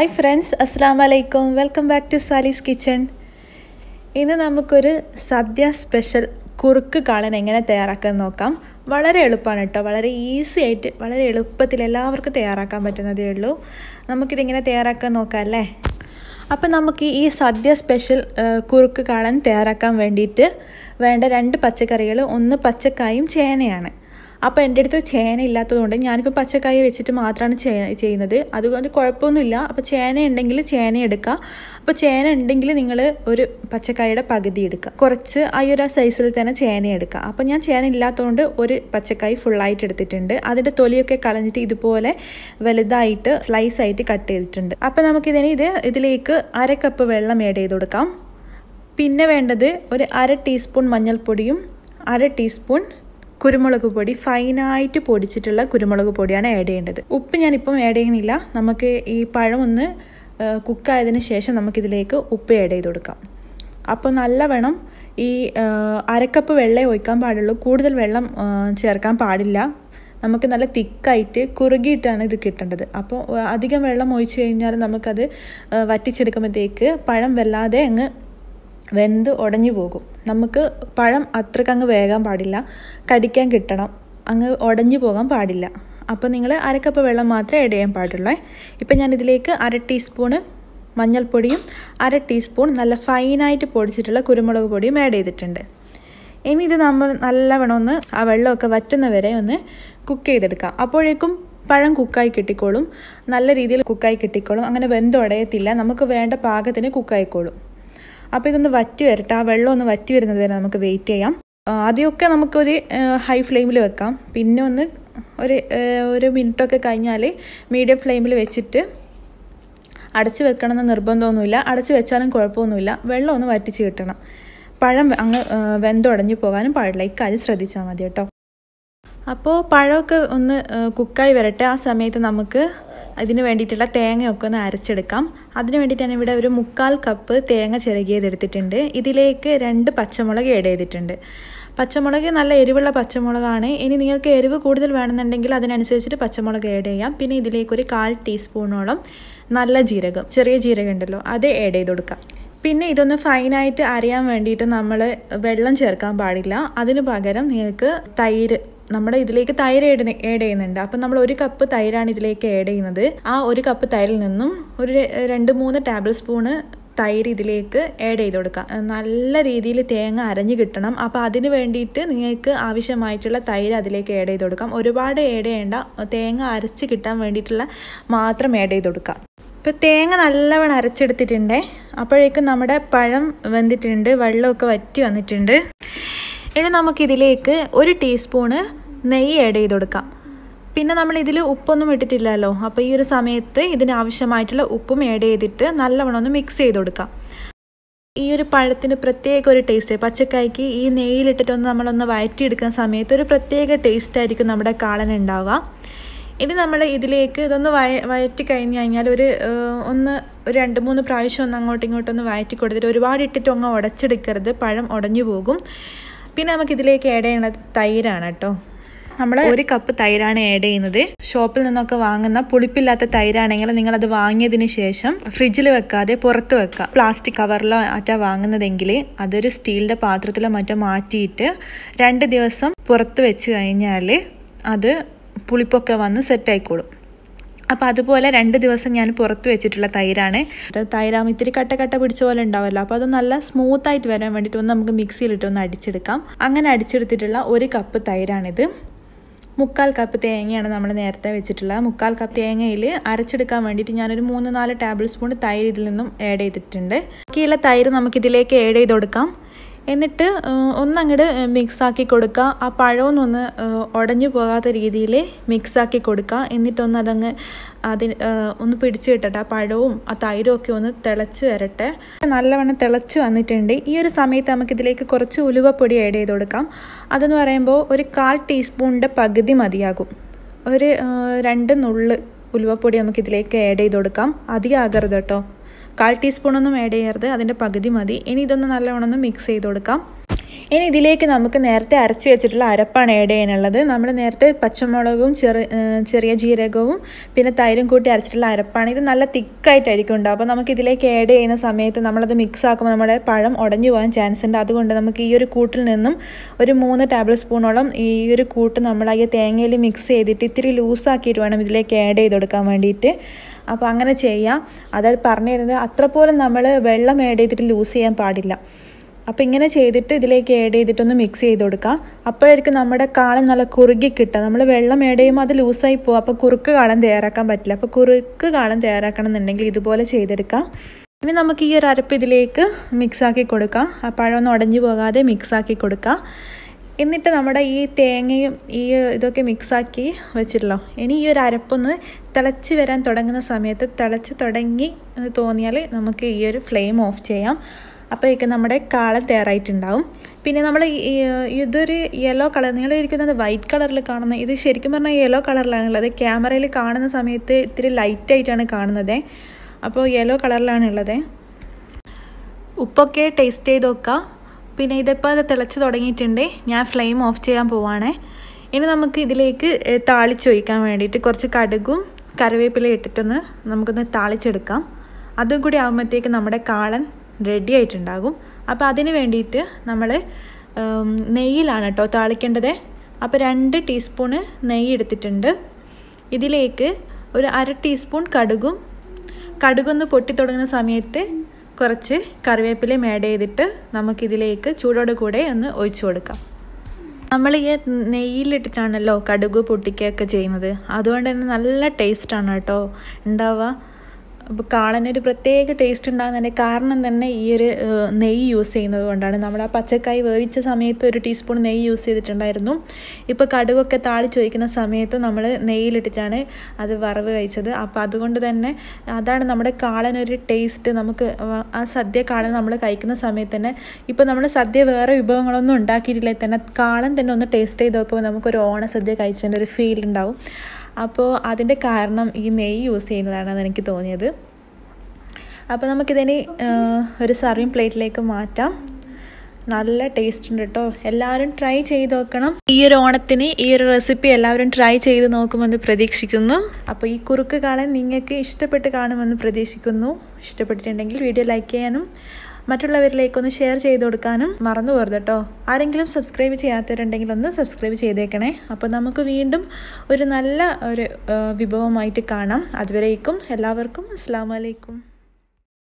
Hi friends അസ്സാം വലൈക്കും welcome back to Sali's kitchen ഇന്ന് നമുക്കൊരു സദ്യ സ്പെഷ്യൽ കുറുക്ക് കാളൻ എങ്ങനെ തയ്യാറാക്കാൻ നോക്കാം. വളരെ എളുപ്പമാണ് കേട്ടോ വളരെ ഈസി ആയിട്ട് വളരെ എളുപ്പത്തിൽ എല്ലാവർക്കും തയ്യാറാക്കാൻ പറ്റുന്നതേ ഉള്ളൂ. നമുക്കിതെങ്ങനെ തയ്യാറാക്കാൻ നോക്കാം അല്ലേ? അപ്പം നമുക്ക് ഈ സദ്യ സ്പെഷ്യൽ കുറുക്ക് കാളൻ തയ്യാറാക്കാൻ വേണ്ടിയിട്ട് വേണ്ട രണ്ട് പച്ചക്കറികൾ ഒന്ന് പച്ചക്കായും ചേനയാണ്. അപ്പോൾ എന്റെ അടുത്ത് ചേന ഇല്ലാത്തതുകൊണ്ട് ഞാനിപ്പോൾ പച്ചക്കായ വെച്ചിട്ട് മാത്രമാണ് ചെയ്യുന്നത്. അതുകൊണ്ട് കുഴപ്പമൊന്നുമില്ല. അപ്പോൾ ചേന ഉണ്ടെങ്കിൽ ചേന എടുക്കുക അപ്പോൾ ചേന ഉണ്ടെങ്കിൽ നിങ്ങൾ ഒരു പച്ചക്കായയുടെ പകുതി എടുക്കുക കുറച്ച് ആ ഒരു സൈസിൽ തന്നെ ചേന എടുക്കുക അപ്പോൾ ഞാൻ ചേന ഇല്ലാത്തതുകൊണ്ട് ഒരു പച്ചക്കായ ഫുള്ളായിട്ട് എടുത്തിട്ടുണ്ട്. അതിന്റെ തൊലിയൊക്കെ കളഞ്ഞിട്ട് ഇതുപോലെ വലുതായിട്ട് സ്ലൈസ് ആയിട്ട് കട്ട് ചെയ്തിട്ടുണ്ട്. അപ്പോൾ നമുക്കിതിന് ഇത് ഇതിലേക്ക് അര കപ്പ് വെള്ളം ആഡ് ചെയ്ത് കൊടുക്കാം. പിന്നെ വേണ്ടത് ഒരു അര ടീസ്പൂൺ മഞ്ഞൾപ്പൊടിയും അര ടീസ്പൂൺ കുരുമുളക് പൊടി ഫൈനായിട്ട് പൊടിച്ചിട്ടുള്ള കുരുമുളക് പൊടിയാണ് ആഡ് ചെയ്യേണ്ടത്. ഉപ്പ് ഞാനിപ്പം ആഡ് ചെയ്യുന്നില്ല. നമുക്ക് ഈ പഴം ഒന്ന് കുക്കായതിന് ശേഷം നമുക്കിതിലേക്ക് ഉപ്പ് ആഡ് ചെയ്ത് കൊടുക്കാം. അപ്പോൾ നല്ല വേണം ഈ അരക്കപ്പ് വെള്ളമേ ഒഴിക്കാൻ പാടുള്ളൂ. കൂടുതൽ വെള്ളം ചേർക്കാൻ പാടില്ല. നമുക്ക് നല്ല തിക്കായിട്ട് കുറുകിയിട്ടാണ് ഇത് കിട്ടേണ്ടത്. അപ്പോൾ അധികം വെള്ളം ഒഴിച്ച് കഴിഞ്ഞാൽ നമുക്കത് വറ്റിച്ചെടുക്കുമ്പോഴത്തേക്ക് പഴം വല്ലാതെ അങ്ങ് വെന്ത് ഉടഞ്ഞു പോകും. നമുക്ക് പഴം അത്രയ്ക്ക് അങ്ങ് വേകാൻ പാടില്ല. കടിക്കാൻ കിട്ടണം. അങ്ങ് ഉടഞ്ഞു പോകാൻ പാടില്ല. അപ്പോൾ നിങ്ങൾ അരക്കപ്പ് വെള്ളം മാത്രമേ ആഡ് ചെയ്യാൻ പാടുള്ളൂ. ഇപ്പം ഞാനിതിലേക്ക് അര ടീസ്പൂണ് മഞ്ഞൾപ്പൊടിയും അര ടീസ്പൂൺ നല്ല ഫൈനായിട്ട് പൊടിച്ചിട്ടുള്ള കുരുമുളക് പൊടിയും ആഡ് ചെയ്തിട്ടുണ്ട്. ഇനി ഇത് നമ്മൾ നല്ലവണ്ണം ഒന്ന് ആ വെള്ളമൊക്കെ വറ്റുന്ന വരെ ഒന്ന് കുക്ക് ചെയ്തെടുക്കാം. അപ്പോഴേക്കും പഴം കുക്കായി കിട്ടിക്കോളും. നല്ല രീതിയിൽ കുക്കായി കിട്ടിക്കോളും. അങ്ങനെ വെന്തുടയത്തില്ല നമുക്ക് വേണ്ട പാകത്തിന് കുക്കായിക്കോളും അപ്പോൾ ഇതൊന്ന് വറ്റി വരട്ടെ. ആ വെള്ളം ഒന്ന് വറ്റി വരുന്നത് വരെ നമുക്ക് വെയിറ്റ് ചെയ്യാം. ആദ്യമൊക്കെ നമുക്കൊരു ഹൈ ഫ്ലെയിമിൽ വെക്കാം. പിന്നെ ഒന്ന് ഒരു ഒരു മിനിറ്റൊക്കെ കഴിഞ്ഞാൽ മീഡിയം ഫ്ലെയിമിൽ വെച്ചിട്ട് അടച്ച് വെക്കണമെന്ന് നിർബന്ധമൊന്നുമില്ല. അടച്ച് വെച്ചാലും കുഴപ്പമൊന്നുമില്ല. വെള്ളം ഒന്ന് വറ്റിച്ച് കിട്ടണം. പഴം അങ്ങ് വെന്തുടഞ്ഞു പോകാനും പാടില്ല. ഇക്കാര്യം ശ്രദ്ധിച്ചാൽ മതി കേട്ടോ. അപ്പോൾ പഴമൊക്കെ ഒന്ന് കുക്കായി വരട്ടെ. ആ സമയത്ത് നമുക്ക് അതിന് വേണ്ടിയിട്ടുള്ള തേങ്ങയൊക്കെ ഒന്ന് അരച്ചെടുക്കാം. അതിന് വേണ്ടിയിട്ട് ഞാൻ ഇവിടെ ഒരു മുക്കാൽ കപ്പ് തേങ്ങ ചിരകിയത് എടുത്തിട്ടുണ്ട്. ഇതിലേക്ക് രണ്ട് പച്ചമുളക് ഏഡ് ചെയ്തിട്ടുണ്ട്. പച്ചമുളക് നല്ല എരിവുള്ള പച്ചമുളകാണ്. ഇനി നിങ്ങൾക്ക് എരിവ് കൂടുതൽ വേണമെന്നുണ്ടെങ്കിൽ അതിനനുസരിച്ചിട്ട് പച്ചമുളക് ആഡ് ചെയ്യാം. പിന്നെ ഇതിലേക്ക് ഒരു കാൽ ടീസ്പൂണോളം നല്ല ജീരകം ചെറിയ ജീരകം ഉണ്ടല്ലോ അത് ആഡ് ചെയ്ത് കൊടുക്കാം. പിന്നെ ഇതൊന്ന് ഫൈനായിട്ട് അറിയാൻ വേണ്ടിയിട്ട് നമ്മൾ വെള്ളം ചേർക്കാൻ പാടില്ല. അതിന് പകരം നിങ്ങൾക്ക് തൈര് നമ്മുടെ ഇതിലേക്ക് തൈര് ഏഡ് ആഡ് ചെയ്യുന്നുണ്ട്. അപ്പം നമ്മൾ ഒരു കപ്പ് തൈരാണ് ഇതിലേക്ക് ഏഡ് ചെയ്യുന്നത്. ആ ഒരു കപ്പ് തൈരിൽ നിന്നും ഒരു രണ്ട് മൂന്ന് ടേബിൾ സ്പൂണ് തൈര് ഇതിലേക്ക് ആഡ് ചെയ്ത് കൊടുക്കുക. നല്ല രീതിയിൽ തേങ്ങ അരഞ്ഞു കിട്ടണം. അപ്പോൾ അതിന് വേണ്ടിയിട്ട് നിങ്ങൾക്ക് ആവശ്യമായിട്ടുള്ള തൈര് അതിലേക്ക് ആഡ് ചെയ്ത് കൊടുക്കാം. ഒരുപാട് ആഡ് ചെയ്യേണ്ട തേങ്ങ അരച്ച് കിട്ടാൻ വേണ്ടിയിട്ടുള്ള മാത്രം ആഡ് ചെയ്ത് കൊടുക്കാം ഇപ്പോൾ തേങ്ങ നല്ലവണ്ണം അരച്ചെടുത്തിട്ടുണ്ട്. അപ്പോഴേക്കും നമ്മുടെ പഴം വെന്തിട്ടുണ്ട് വെള്ളമൊക്കെ വറ്റി വന്നിട്ടുണ്ട്. ഇനി നമുക്കിതിലേക്ക് ഒരു ടീസ്പൂണ് നെയ്യ് ആഡ് ചെയ്ത് കൊടുക്കാം. പിന്നെ നമ്മൾ ഇതിൽ ഉപ്പൊന്നും ഇട്ടിട്ടില്ലല്ലോ. അപ്പോൾ ഈ ഒരു സമയത്ത് ഇതിനാവശ്യമായിട്ടുള്ള ഉപ്പും ആഡ് ചെയ്തിട്ട് നല്ലവണ്ണം ഒന്ന് മിക്സ് ചെയ്ത് കൊടുക്കാം. ഈ ഒരു പഴത്തിന് പ്രത്യേക ഒരു ടേസ്റ്റ് പച്ചക്കായ്ക്ക് ഈ നെയ്യിലിട്ടിട്ടൊന്ന് നമ്മളൊന്ന് വഴറ്റിയെടുക്കുന്ന സമയത്ത് ഒരു പ്രത്യേക ടേസ്റ്റ് ആയിരിക്കും നമ്മുടെ കാളൻ ഉണ്ടാവുക. ഇനി നമ്മൾ ഇതിലേക്ക് ഇതൊന്ന് വയ വഴറ്റി കഴിഞ്ഞ് കഴിഞ്ഞാൽ ഒരു ഒന്ന് ഒരു രണ്ട് മൂന്ന് പ്രാവശ്യം ഒന്ന് അങ്ങോട്ടും ഇങ്ങോട്ടും ഒന്ന് വഴറ്റി കൊടുത്തിട്ട് ഒരുപാട് ഇട്ടിട്ട് ഒന്ന് ഉടച്ചെടുക്കരുത്. പഴം ഉടഞ്ഞു പോകും. പിന്നെ നമുക്കിതിലേക്ക് ആഡ് തൈരാണ് കേട്ടോ. നമ്മൾ ഒരു കപ്പ് തൈരാണ് ആഡ് ചെയ്യുന്നത്. ഷോപ്പിൽ നിന്നൊക്കെ വാങ്ങുന്ന പുളിപ്പില്ലാത്ത തൈരാണെങ്കിൽ അത് വാങ്ങിയതിന് ശേഷം ഫ്രിഡ്ജിൽ വെക്കാതെ പുറത്ത് വെക്കുക. പ്ലാസ്റ്റിക് കവറിലോ അറ്റാ വാങ്ങുന്നതെങ്കിൽ അതൊരു സ്റ്റീലിന്റെ പാത്രത്തിലോ മറ്റോ മാറ്റിയിട്ട് രണ്ട് ദിവസം പുറത്ത് വെച്ച് കഴിഞ്ഞാൽ അത് പുളിപ്പൊക്കെ വന്ന് സെറ്റായിക്കോളും അപ്പം അപ്പോൾ അതുപോലെ രണ്ട് ദിവസം ഞാൻ പുറത്ത് വെച്ചിട്ടുള്ള തൈരാണ്. തൈരാകുമ്പോൾ ഇത്തിരി കട്ട കട്ട പിടിച്ച പോലെ ഉണ്ടാവുമല്ലോ അപ്പോൾ അത് നല്ല സ്മൂത്തായിട്ട് വരാൻ വേണ്ടിയിട്ട് ഒന്ന് നമുക്ക് മിക്സിയിലിട്ട് ഒന്ന് അടിച്ചെടുക്കാം. അങ്ങനെ അടിച്ചെടുത്തിട്ടുള്ള ഒരു കപ്പ് തൈരാണിത്. മുക്കാൽ കപ്പ് തേങ്ങയാണ് നമ്മൾ നേരത്തെ വെച്ചിട്ടുള്ളത്. മുക്കാൽ കപ്പ് തേങ്ങയിൽ അരച്ചെടുക്കാൻ വേണ്ടിയിട്ട് ഞാനൊരു മൂന്ന് നാല് ടേബിൾ സ്പൂൺ തൈര് ഇതിൽ നിന്നും ആഡ് ചെയ്തിട്ടുണ്ട്. ബാക്കിയുള്ള തൈര് നമുക്കിതിലേക്ക് ആഡ് ചെയ്ത് കൊടുക്കാം. എന്നിട്ട് ഒന്നങ്ങോട്ട് മിക്സാക്കി കൊടുക്കുക ആ പഴമൊന്നൊന്ന് ഉടഞ്ഞു പോകാത്ത രീതിയിൽ മിക്സാക്കി കൊടുക്കുക എന്നിട്ടൊന്ന് അതങ്ങ് അതിന് ഒന്ന് പിടിച്ച് കിട്ടട്ടെ ആ പഴവും ആ തൈരും ഒക്കെ ഒന്ന് തിളച്ച് വരട്ടെ. നല്ലവണ്ണം തിളച്ച് വന്നിട്ടുണ്ട്. ഈ ഒരു സമയത്ത് നമുക്കിതിലേക്ക് കുറച്ച് ഉലുവപ്പൊടി ആഡ് ചെയ്ത് കൊടുക്കാം. അതെന്ന് പറയുമ്പോൾ ഒരു കാൽ ടീസ്പൂണിന്റെ പകുതി മതിയാകും. ഒരു രണ്ട് നുള്ള് ഉലുവപ്പൊടി നമുക്കിതിലേക്ക് ആഡ് ചെയ്ത് കൊടുക്കാം. അധികം ആകരുത് കേട്ടോ. കാൽ ടീസ്പൂണൊന്നും ആഡ് ചെയ്യരുത്. അതിന്റെ പകുതി മതി. ഇനി ഇതൊന്ന് നല്ലവണ്ണം മിക്സ് ചെയ്ത് കൊടുക്കാം. ഇനി ഇതിലേക്ക് നമുക്ക് നേരത്തെ അരച്ച് വെച്ചിട്ടുള്ള അരപ്പാണ് ആഡ് ചെയ്യാനുള്ളത്. നമ്മൾ നേരത്തെ പച്ചമുളകും ചെറു ചെറിയ ജീരകവും പിന്നെ തൈരും കൂട്ടി അരച്ചിട്ടുള്ള അരപ്പാണ്. ഇത് നല്ല തിക്കായിട്ടായിരിക്കും ഉണ്ടാവും അപ്പോൾ നമുക്ക് ഇതിലേക്ക് ആഡ് ചെയ്യുന്ന സമയത്ത് നമ്മളത് മിക്സ് ആക്കുമ്പോൾ നമ്മുടെ പഴം ഉടഞ്ഞു പോകാൻ ചാൻസ് ഉണ്ട്. അതുകൊണ്ട് നമുക്ക് ഈ ഒരു കൂട്ടിൽ നിന്നും ഒരു മൂന്ന് ടേബിൾ സ്പൂണോളം ഈ ഒരു കൂട്ട് നമ്മൾ ഈ തേങ്ങയിൽ മിക്സ് ചെയ്തിട്ട് ഇത്തിരി ലൂസാക്കിയിട്ട് വേണം ഇതിലേക്ക് ആഡ് ചെയ്ത് കൊടുക്കാൻ വേണ്ടിയിട്ട്. അപ്പോൾ അങ്ങനെ ചെയ്യാം. അതായത് പറഞ്ഞു തരുന്നത് അത്ര പോലും നമ്മൾ വെള്ളം ആഡ് ചെയ്തിട്ട് ലൂസ് ചെയ്യാൻ പാടില്ല. അപ്പോൾ ഇങ്ങനെ ചെയ്തിട്ട് ഇതിലേക്ക് ആഡ് ചെയ്തിട്ടൊന്ന് മിക്സ് ചെയ്ത് കൊടുക്കുക അപ്പോഴായിരിക്കും നമ്മുടെ കാളൻ നല്ല കുറുകി കിട്ടുക. നമ്മൾ വെള്ളം ആഡ് ചെയ്യുമ്പോൾ അത് ലൂസായി പോകും. അപ്പോൾ കുറുക്ക് കാളൻ തയ്യാറാക്കാൻ പറ്റില്ല. അപ്പോൾ കുറുക്ക് കാളൻ തയ്യാറാക്കണം എന്നുണ്ടെങ്കിൽ ഇതുപോലെ ചെയ്തെടുക്കാം. ഇനി നമുക്ക് ഈ ഒരു അരപ്പ് ഇതിലേക്ക് മിക്സാക്കി കൊടുക്കാം. ആ പഴമൊന്നും ഉടഞ്ഞു പോകാതെ മിക്സാക്കി കൊടുക്കാം. എന്നിട്ട് നമ്മുടെ ഈ തേങ്ങയും ഈ ഇതൊക്കെ മിക്സാക്കി വെച്ചിട്ടല്ലോ ഇനി ഈ ഒരു അരപ്പൊന്ന് തിളച്ച് വരാൻ തുടങ്ങുന്ന സമയത്ത് തിളച്ച് തുടങ്ങി എന്ന് തോന്നിയാൽ നമുക്ക് ഈ ഒരു ഫ്ലെയിം ഓഫ് ചെയ്യാം. അപ്പോഴേക്കും നമ്മുടെ കാളൻ തയ്യാറായിട്ടുണ്ടാവും. പിന്നെ നമ്മൾ ഇതൊരു യെല്ലോ കളർ നിങ്ങൾ ഇരിക്കുന്നത് വൈറ്റ് കളറിൽ കാണുന്നത് ഇത് ശരിക്കും പറഞ്ഞാൽ യെല്ലോ കളറിലാണുള്ളത് ക്യാമറയിൽ കാണുന്ന സമയത്ത് ഇത്തിരി ലൈറ്റായിട്ടാണ് കാണുന്നത്. അപ്പോൾ യെല്ലോ കളറിലാണുള്ളത് ഉപ്പൊക്കെ ടേസ്റ്റ് ചെയ്ത് നോക്കുക പിന്നെ ഇതിപ്പോൾ അത് തിളച്ച് തുടങ്ങിയിട്ടുണ്ട്. ഞാൻ ഫ്ലെയിം ഓഫ് ചെയ്യാൻ പോവാണേ. ഇനി നമുക്ക് ഇതിലേക്ക് താളിച്ചൊഴിക്കാൻ വേണ്ടിയിട്ട് കുറച്ച് കടുകും കറിവേപ്പില ഇട്ടിട്ടൊന്ന് നമുക്കൊന്ന് താളിച്ചെടുക്കാം. അതും കൂടി ആകുമ്പോഴത്തേക്ക് നമ്മുടെ കാളൻ റെഡി ആയിട്ടുണ്ടാകും. അപ്പോൾ അതിന് വേണ്ടിയിട്ട് നമ്മൾ നെയ്യിലാണ് കേട്ടോ താളിക്കേണ്ടത്. അപ്പോൾ രണ്ട് ടീസ്പൂണ് നെയ്യ് എടുത്തിട്ടുണ്ട്. ഇതിലേക്ക് ഒരു അര ടീസ്പൂൺ കടുകും കടുകൊന്ന് പൊട്ടി തുടങ്ങുന്ന സമയത്ത് കുറച്ച് കറിവേപ്പിലയും ആഡ് ചെയ്തിട്ട് നമുക്കിതിലേക്ക് ചൂടോട് കൂടെ ഒന്ന് ഒഴിച്ചു കൊടുക്കാം. നമ്മൾ ഈ നെയ്യിലിട്ടിട്ടാണല്ലോ കടുക് പൊട്ടിക്കുകയൊക്കെ ചെയ്യുന്നത്. അതുകൊണ്ട് തന്നെ നല്ല ടേസ്റ്റാണ് കേട്ടോ ഉണ്ടാവുക അപ്പോൾ കാളനൊരു പ്രത്യേക ടേസ്റ്റ് ഉണ്ടാകുന്നതിന്റെ കാരണം തന്നെ ഈ ഒരു നെയ്യ് യൂസ് ചെയ്യുന്നത് കൊണ്ടാണ്. നമ്മൾ ആ പച്ചക്കായ് വേവിച്ച സമയത്ത് ഒരു ടീസ്പൂൺ നെയ്യ് യൂസ് ചെയ്തിട്ടുണ്ടായിരുന്നു. ഇപ്പോൾ കടുകൊക്കെ താളിച്ച് വയ്ക്കുന്ന സമയത്ത് നമ്മൾ നെയ്യിലിട്ടിട്ടാണ് അത് വറവ് കഴിച്ചത്. അപ്പോൾ അതുകൊണ്ട് തന്നെ അതാണ് നമ്മുടെ കാളനൊരു ടേസ്റ്റ് നമുക്ക് ആ സദ്യ കാളൻ നമ്മൾ കഴിക്കുന്ന സമയത്ത് തന്നെ. ഇപ്പോൾ നമ്മൾ സദ്യ വേറെ വിഭവങ്ങളൊന്നും ഉണ്ടാക്കിയിട്ടില്ലേ. തന്നെ കാളൻ തന്നെ ഒന്ന് ടേസ്റ്റ് ചെയ്ത് നോക്കുമ്പോൾ നമുക്കൊരു ഓണസദ്യ കഴിച്ചതിന്റെ ഒരു ഫീൽ ഉണ്ടാവും. അപ്പോൾ അതിന്റെ കാരണം ഈ നെയ്യ് യൂസ് ചെയ്യുന്നതാണെന്ന് എനിക്ക് തോന്നിയത്. അപ്പോൾ നമുക്കിതിനെ ഒരു സർവിങ് പ്ലേറ്റിലേക്ക് മാറ്റാം. നല്ല ടേസ്റ്റ് ഉണ്ട് കേട്ടോ എല്ലാവരും ട്രൈ ചെയ്ത് നോക്കണം. ഈ ഒരു ഓണത്തിന് ഈ ഒരു റെസിപ്പി എല്ലാവരും ട്രൈ ചെയ്ത് നോക്കുമെന്ന് പ്രതീക്ഷിക്കുന്നു. അപ്പോൾ ഈ കുറുക്ക് കാണാൻ നിങ്ങൾക്ക് ഇഷ്ടപ്പെട്ട് കാണുമെന്ന് പ്രതീക്ഷിക്കുന്നു. ഇഷ്ടപ്പെട്ടിട്ടുണ്ടെങ്കിൽ വീഡിയോ ലൈക്ക് ചെയ്യാനും മറ്റുള്ളവരിലേക്കൊന്ന് ഷെയർ ചെയ്ത് കൊടുക്കാനും മറന്നു പോകരുത് കേട്ടോ. ആരെങ്കിലും സബ്സ്ക്രൈബ് ചെയ്യാത്തവരുണ്ടെങ്കിൽ ഒന്ന് സബ്സ്ക്രൈബ് ചെയ്തേക്കണേ. അപ്പോൾ നമുക്ക് വീണ്ടും ഒരു നല്ല ഒരു വിഭവമായിട്ട് കാണാം. അതുവരേക്കും എല്ലാവർക്കും അസ്സാം വലൈക്കും